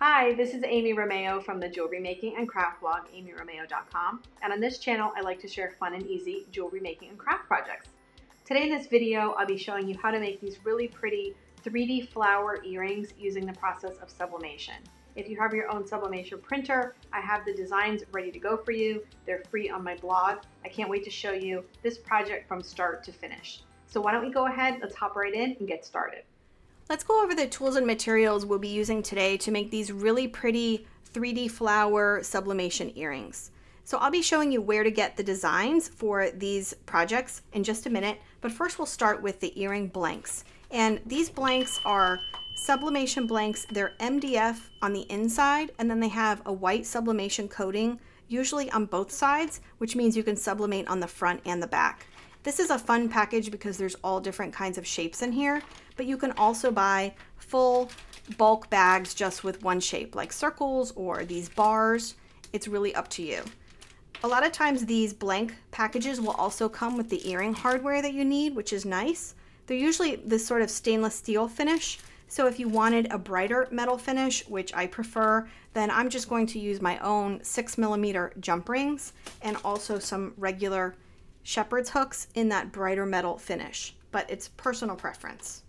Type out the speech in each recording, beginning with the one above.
Hi, this is Amy Romeu from the jewelry making and craft blog, amyromeu.com. And on this channel, I like to share fun and easy jewelry making and craft projects. Today in this video, I'll be showing you how to make these really pretty 3D flower earrings using the process of sublimation. If you have your own sublimation printer, I have the designs ready to go for you. They're free on my blog. I can't wait to show you this project from start to finish. So why don't we go ahead, let's hop right in and get started. Let's go over the tools and materials we'll be using today to make these really pretty 3D flower sublimation earrings. So I'll be showing you where to get the designs for these projects in just a minute, but first we'll start with the earring blanks. And these blanks are sublimation blanks. They're MDF on the inside, and then they have a white sublimation coating, usually on both sides, which means you can sublimate on the front and the back. This is a fun package because there's all different kinds of shapes in here, but you can also buy full bulk bags just with one shape, like circles or these bars. It's really up to you. A lot of times these blank packages will also come with the earring hardware that you need, which is nice. They're usually this sort of stainless steel finish. So if you wanted a brighter metal finish, which I prefer, then I'm just going to use my own six millimeter jump rings and also some regular shepherd's hooks in that brighter metal finish, but it's personal preference.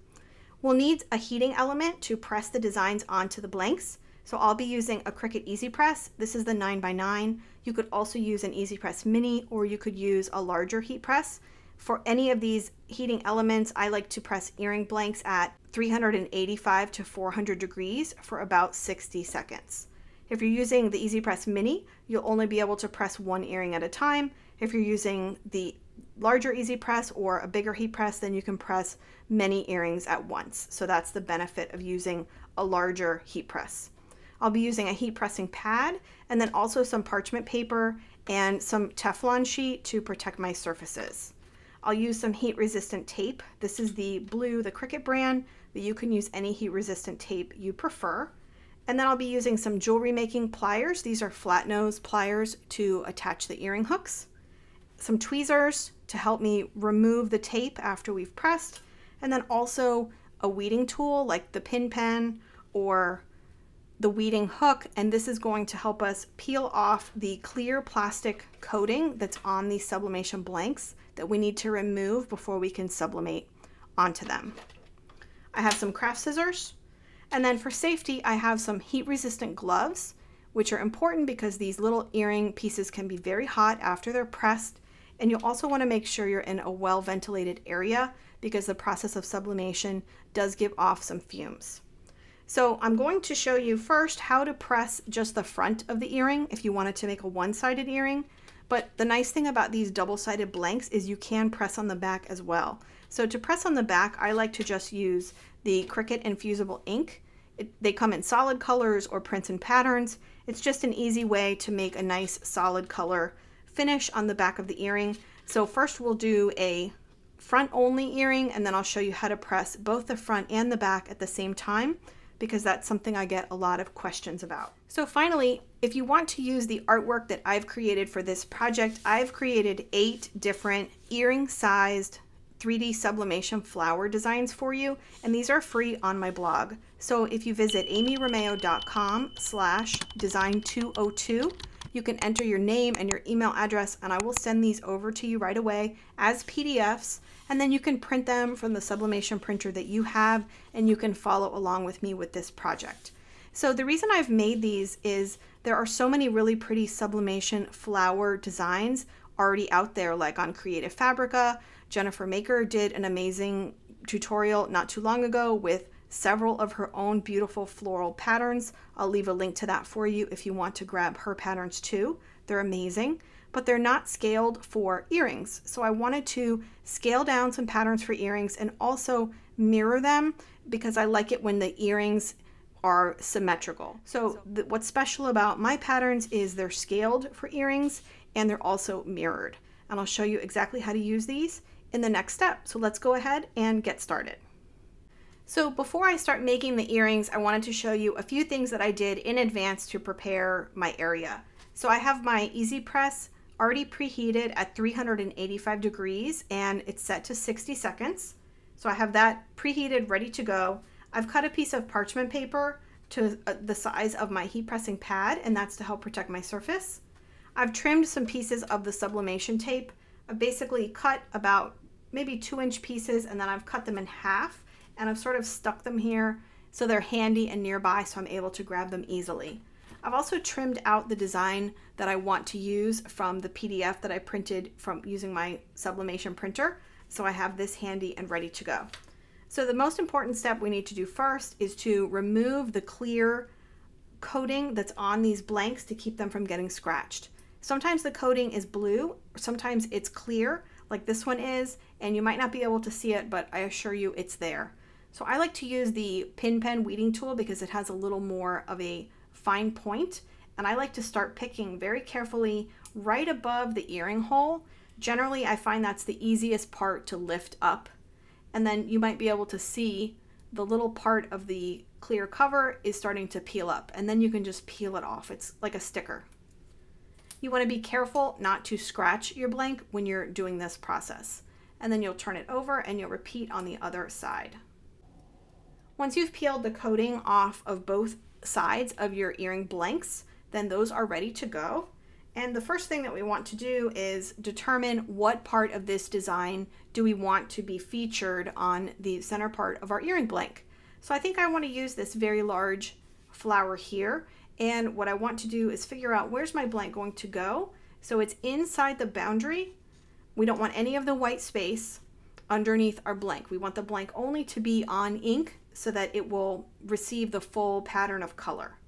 We'll need a heating element to press the designs onto the blanks. So I'll be using a Cricut Easy Press. This is the 9x9. You could also use an Easy Press Mini or you could use a larger heat press. For any of these heating elements, I like to press earring blanks at 385 to 400 degrees for about 60 seconds. If you're using the Easy Press Mini, you'll only be able to press one earring at a time. If you're using the larger Easy Press or a bigger heat press, then you can press many earrings at once. So that's the benefit of using a larger heat press. I'll be using a heat pressing pad and then also some parchment paper and some Teflon sheet to protect my surfaces. I'll use some heat resistant tape. This is the blue, the Cricut brand, but you can use any heat resistant tape you prefer. And then I'll be using some jewelry making pliers. These are flat nose pliers to attach the earring hooks. Some tweezers to help me remove the tape after we've pressed. And then also a weeding tool like the pin pen or the weeding hook. And this is going to help us peel off the clear plastic coating that's on these sublimation blanks that we need to remove before we can sublimate onto them. I have some craft scissors and then for safety, I have some heat resistant gloves, which are important because these little earring pieces can be very hot after they're pressed. And you'll also want to make sure you're in a well ventilated area because the process of sublimation does give off some fumes. So I'm going to show you first how to press just the front of the earring if you wanted to make a one-sided earring. But the nice thing about these double-sided blanks is you can press on the back as well. So to press on the back, I like to just use the Cricut Infusible ink. It, they come in solid colors or prints and patterns. It's just an easy way to make a nice solid color finish on the back of the earring. So first we'll do a front only earring and then I'll show you how to press both the front and the back at the same time because that's something I get a lot of questions about. So finally, if you want to use the artwork that I've created for this project, I've created eight different earring sized 3D sublimation flower designs for you, and these are free on my blog. So if you visit amyromeu.com slash design202, you can enter your name and your email address, and I will send these over to you right away as PDFs, and then you can print them from the sublimation printer that you have, and you can follow along with me with this project. So the reason I've made these is there are so many really pretty sublimation flower designs already out there, like on Creative Fabrica, Jennifer Maker did an amazing tutorial not too long ago with several of her own beautiful floral patterns. I'll leave a link to that for you if you want to grab her patterns too. They're amazing, but they're not scaled for earrings. So I wanted to scale down some patterns for earrings and also mirror them because I like it when the earrings are symmetrical. So what's special about my patterns is they're scaled for earrings and they're also mirrored. And I'll show you exactly how to use these in the next step. So let's go ahead and get started. So before I start making the earrings, I wanted to show you a few things that I did in advance to prepare my area. So I have my Easy Press already preheated at 385 degrees and it's set to 60 seconds. So I have that preheated, ready to go. I've cut a piece of parchment paper to uh, the size of my heat pressing pad, and that's to help protect my surface. I've trimmed some pieces of the sublimation tape. I've basically cut about maybe two inch pieces and then I've cut them in half and I've sort of stuck them here so they're handy and nearby so I'm able to grab them easily. I've also trimmed out the design that I want to use from the PDF that I printed from using my sublimation printer. So I have this handy and ready to go. So the most important step we need to do first is to remove the clear coating that's on these blanks to keep them from getting scratched. Sometimes the coating is blue, sometimes it's clear, like this one is, and you might not be able to see it, but I assure you it's there. So I like to use the pin pen weeding tool because it has a little more of a fine point, and I like to start picking very carefully right above the earring hole. Generally, I find that's the easiest part to lift up, and then you might be able to see the little part of the clear cover is starting to peel up, and then you can just peel it off. It's like a sticker. You want to be careful not to scratch your blank when you're doing this process. And then you'll turn it over and you'll repeat on the other side. Once you've peeled the coating off of both sides of your earring blanks, then those are ready to go. And the first thing that we want to do is determine what part of this design do we want to be featured on the center part of our earring blank. So I think I want to use this very large flower here and what I want to do is figure out where's my blank going to go. So it's inside the boundary. We don't want any of the white space underneath our blank. We want the blank only to be on ink so that it will receive the full pattern of color.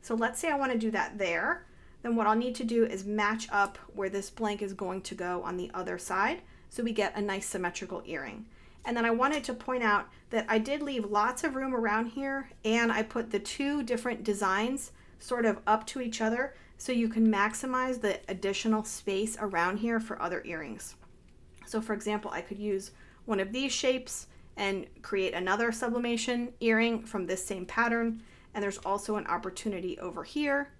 So let's say I want to do that there. Then what I'll need to do is match up where this blank is going to go on the other side so we get a nice symmetrical earring. And then I wanted to point out that I did leave lots of room around here and I put the two different designs sort of up to each other so you can maximize the additional space around here for other earrings. So for example, I could use one of these shapes and create another sublimation earring from this same pattern. And there's also an opportunity over here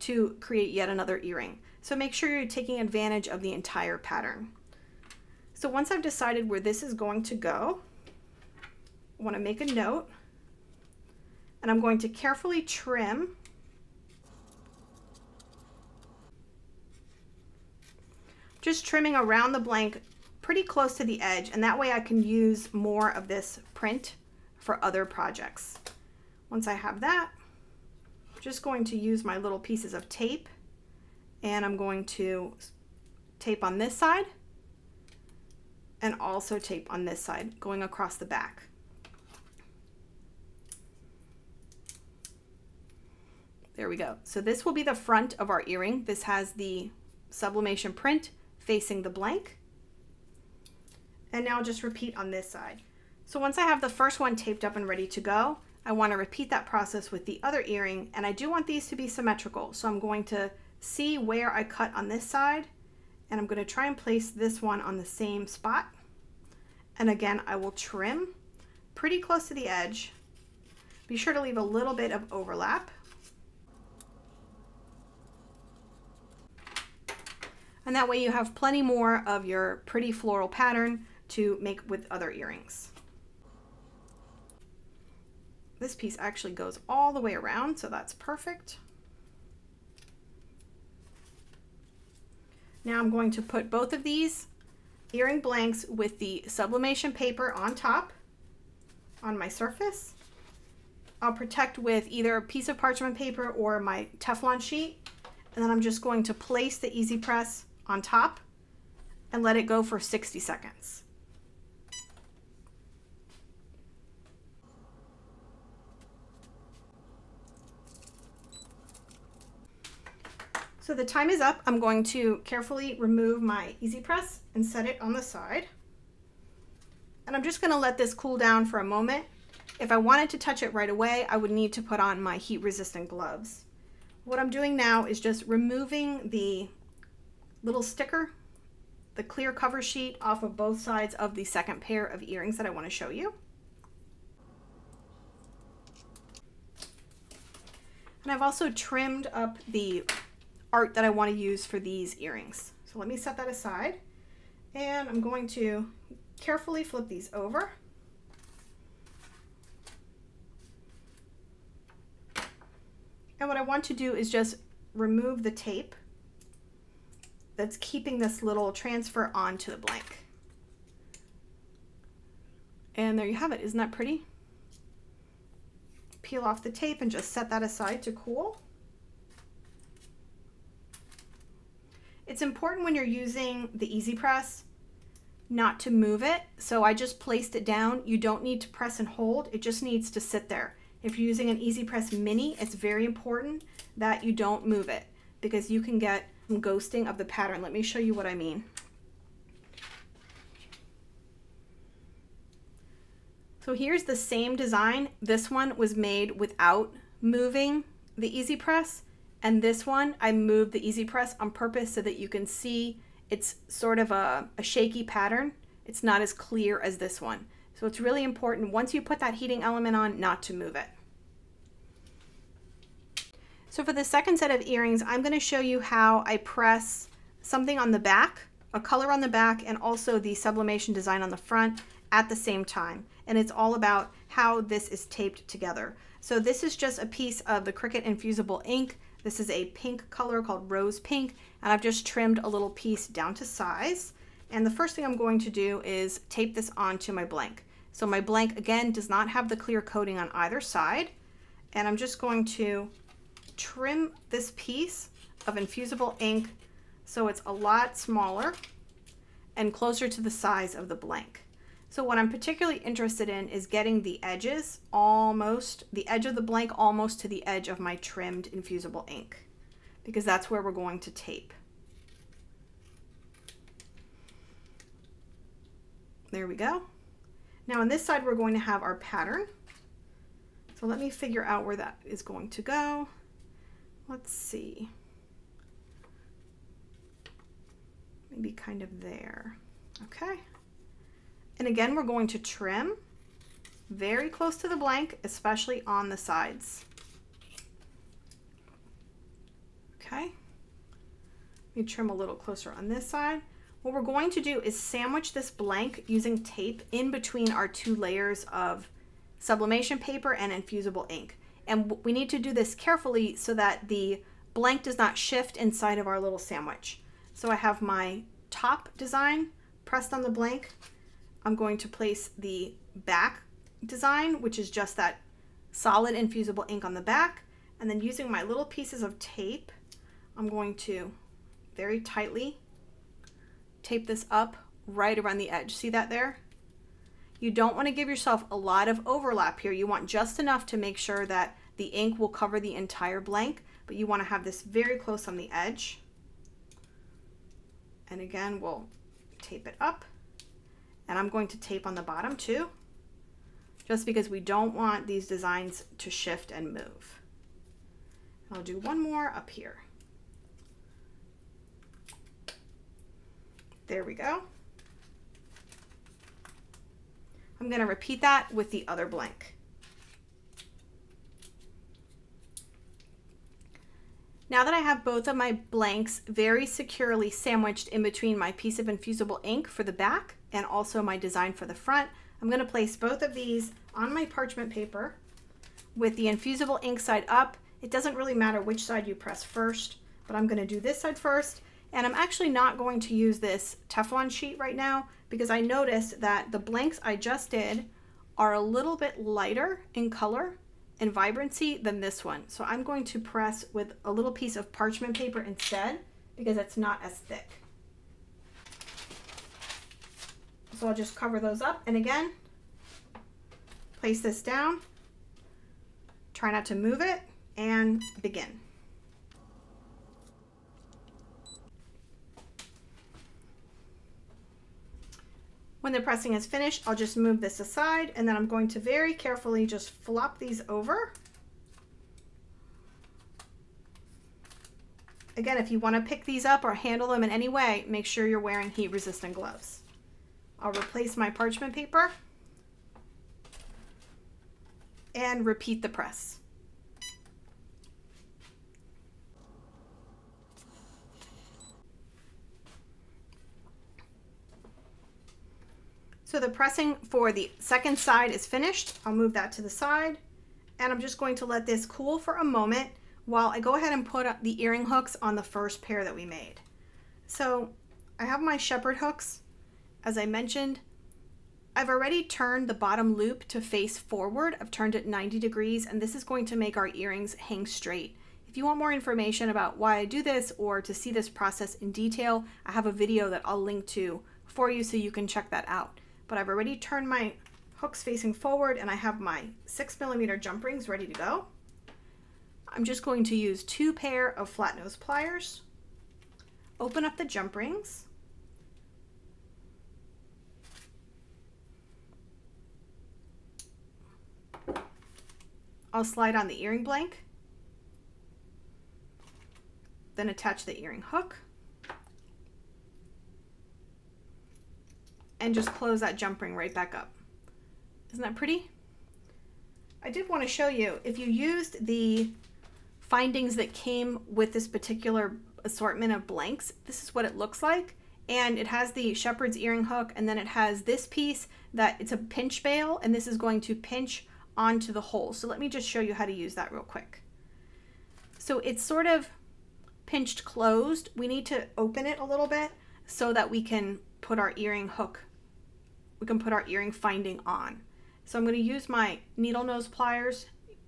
to create yet another earring. So make sure you're taking advantage of the entire pattern. So once I've decided where this is going to go, I want to make a note and I'm going to carefully trim just trimming around the blank pretty close to the edge and that way I can use more of this print for other projects. Once I have that, I'm just going to use my little pieces of tape and I'm going to tape on this side and also tape on this side going across the back. There we go. So this will be the front of our earring. This has the sublimation print facing the blank. And now just repeat on this side. So once I have the first one taped up and ready to go, I want to repeat that process with the other earring and I do want these to be symmetrical. So I'm going to see where I cut on this side and I'm going to try and place this one on the same spot. And again, I will trim pretty close to the edge. Be sure to leave a little bit of overlap And that way you have plenty more of your pretty floral pattern to make with other earrings. This piece actually goes all the way around, so that's perfect. Now I'm going to put both of these earring blanks with the sublimation paper on top on my surface. I'll protect with either a piece of parchment paper or my Teflon sheet. And then I'm just going to place the Easy Press on top and let it go for 60 seconds. So the time is up. I'm going to carefully remove my Easy Press and set it on the side. And I'm just gonna let this cool down for a moment. If I wanted to touch it right away, I would need to put on my heat resistant gloves. What I'm doing now is just removing the little sticker, the clear cover sheet off of both sides of the second pair of earrings that I want to show you. And I've also trimmed up the art that I want to use for these earrings. So let me set that aside. And I'm going to carefully flip these over. And what I want to do is just remove the tape that's keeping this little transfer onto the blank. And there you have it. Isn't that pretty? Peel off the tape and just set that aside to cool. It's important when you're using the Easy Press not to move it. So I just placed it down. You don't need to press and hold. It just needs to sit there. If you're using an Easy Press Mini, it's very important that you don't move it because you can get some ghosting of the pattern. Let me show you what I mean. So here's the same design. This one was made without moving the Easy Press. And this one, I moved the Easy Press on purpose so that you can see it's sort of a, a shaky pattern. It's not as clear as this one. So it's really important once you put that heating element on not to move it. So for the second set of earrings, I'm going to show you how I press something on the back, a color on the back, and also the sublimation design on the front at the same time. And it's all about how this is taped together. So this is just a piece of the Cricut infusible ink. This is a pink color called Rose Pink, and I've just trimmed a little piece down to size. And the first thing I'm going to do is tape this onto my blank. So my blank, again, does not have the clear coating on either side. And I'm just going to trim this piece of infusible ink so it's a lot smaller and closer to the size of the blank. So what I'm particularly interested in is getting the edges almost, the edge of the blank almost to the edge of my trimmed infusible ink because that's where we're going to tape. There we go. Now on this side we're going to have our pattern. So let me figure out where that is going to go. Let's see. Maybe kind of there. Okay. And again, we're going to trim very close to the blank, especially on the sides. Okay. Let me trim a little closer on this side. What we're going to do is sandwich this blank using tape in between our two layers of sublimation paper and infusible ink. And we need to do this carefully so that the blank does not shift inside of our little sandwich. So I have my top design pressed on the blank. I'm going to place the back design, which is just that solid infusible ink on the back. And then using my little pieces of tape, I'm going to very tightly tape this up right around the edge. See that there? You don't want to give yourself a lot of overlap here. You want just enough to make sure that the ink will cover the entire blank, but you want to have this very close on the edge. And again, we'll tape it up. And I'm going to tape on the bottom too, just because we don't want these designs to shift and move. I'll do one more up here. There we go. I'm going to repeat that with the other blank. Now that I have both of my blanks very securely sandwiched in between my piece of infusible ink for the back and also my design for the front, I'm going to place both of these on my parchment paper with the infusible ink side up. It doesn't really matter which side you press first, but I'm going to do this side first. And I'm actually not going to use this Teflon sheet right now because I noticed that the blanks I just did are a little bit lighter in color and vibrancy than this one. So I'm going to press with a little piece of parchment paper instead because it's not as thick. So I'll just cover those up and again, place this down, try not to move it and begin. When the pressing is finished, I'll just move this aside and then I'm going to very carefully just flop these over. Again, if you want to pick these up or handle them in any way, make sure you're wearing heat resistant gloves. I'll replace my parchment paper and repeat the press. So the pressing for the second side is finished. I'll move that to the side and I'm just going to let this cool for a moment while I go ahead and put the earring hooks on the first pair that we made. So I have my shepherd hooks. As I mentioned, I've already turned the bottom loop to face forward. I've turned it 90 degrees and this is going to make our earrings hang straight. If you want more information about why I do this or to see this process in detail, I have a video that I'll link to for you so you can check that out. But I've already turned my hooks facing forward and I have my six millimeter jump rings ready to go. I'm just going to use two pair of flat nose pliers, open up the jump rings, I'll slide on the earring blank, then attach the earring hook, and just close that jump ring right back up. Isn't that pretty? I did want to show you, if you used the findings that came with this particular assortment of blanks, this is what it looks like. And it has the shepherd's earring hook, and then it has this piece that it's a pinch bail, and this is going to pinch onto the hole. So let me just show you how to use that real quick. So it's sort of pinched closed. We need to open it a little bit so that we can put our earring hook, we can put our earring finding on. So I'm going to use my needle nose pliers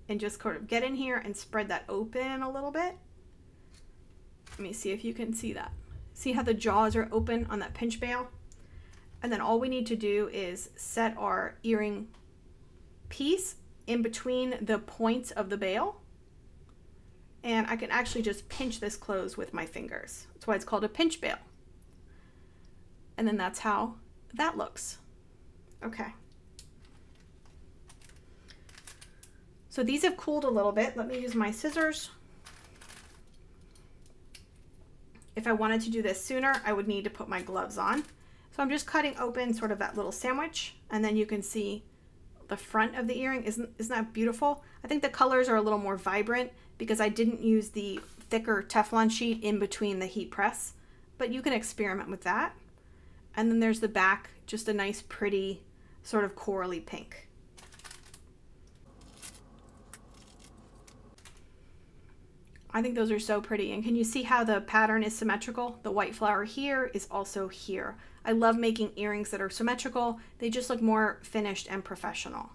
and just sort of get in here and spread that open a little bit. Let me see if you can see that. See how the jaws are open on that pinch bail? And then all we need to do is set our earring piece in between the points of the bail. And I can actually just pinch this closed with my fingers. That's why it's called a pinch bail. And then that's how that looks. Okay. So these have cooled a little bit. Let me use my scissors. If I wanted to do this sooner, I would need to put my gloves on. So I'm just cutting open sort of that little sandwich and then you can see the front of the earring. Isn't, isn't that beautiful? I think the colors are a little more vibrant because I didn't use the thicker Teflon sheet in between the heat press, but you can experiment with that. And then there's the back, just a nice pretty sort of corally pink. I think those are so pretty. And can you see how the pattern is symmetrical? The white flower here is also here. I love making earrings that are symmetrical. They just look more finished and professional.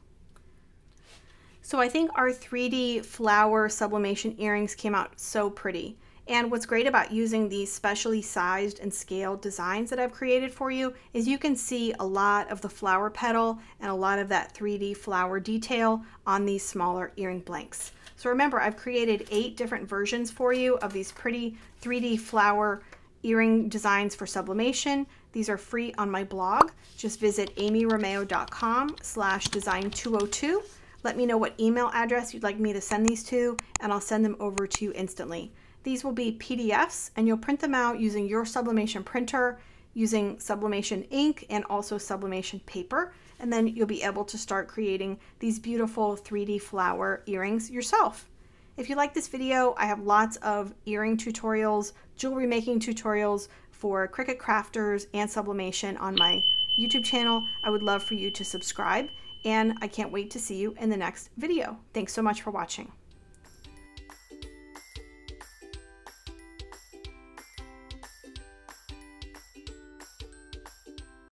So I think our 3D flower sublimation earrings came out so pretty. And what's great about using these specially sized and scaled designs that I've created for you is you can see a lot of the flower petal and a lot of that 3D flower detail on these smaller earring blanks. So remember, I've created eight different versions for you of these pretty 3D flower earring designs for sublimation. These are free on my blog. Just visit amyromeu.com slash design 202. Let me know what email address you'd like me to send these to, and I'll send them over to you instantly. These will be PDFs, and you'll print them out using your sublimation printer, using sublimation ink, and also sublimation paper. And then you'll be able to start creating these beautiful 3D flower earrings yourself. If you like this video, I have lots of earring tutorials, jewelry making tutorials, for Cricut crafters and sublimation on my YouTube channel. I would love for you to subscribe and I can't wait to see you in the next video. Thanks so much for watching.